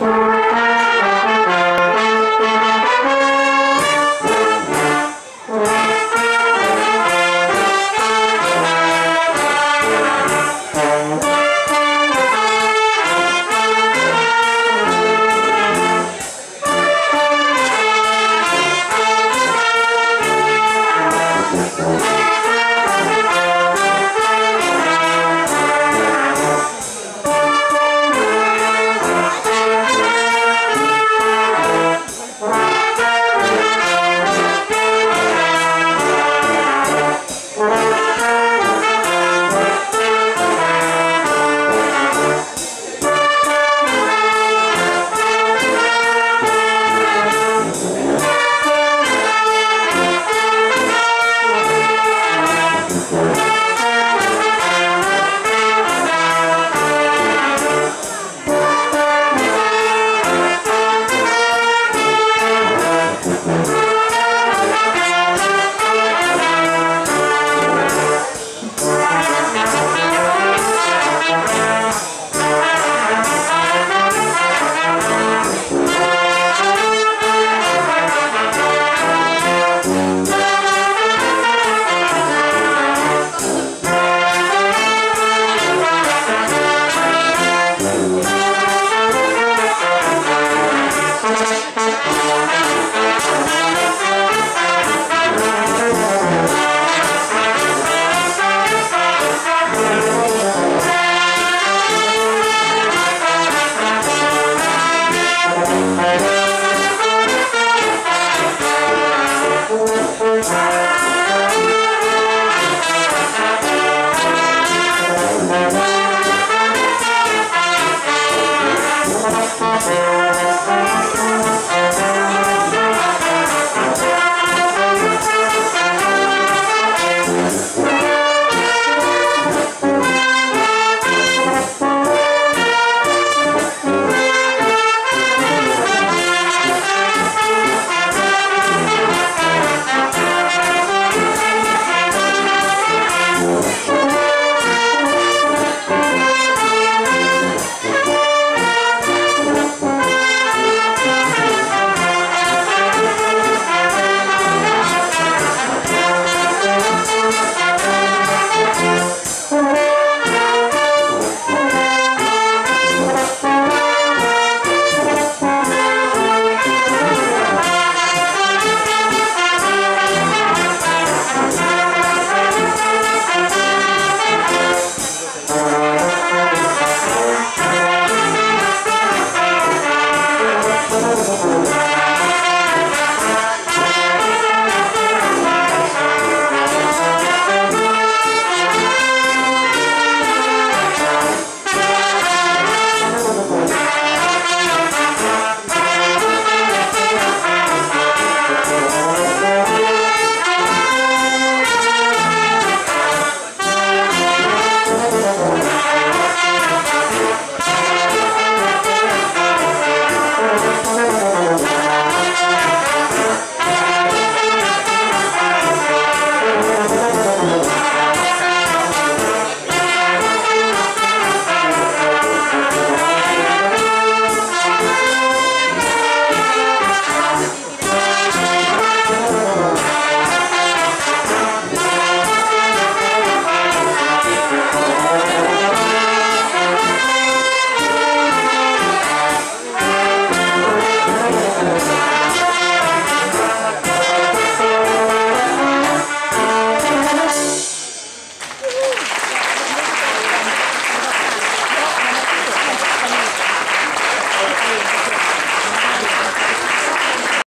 Thank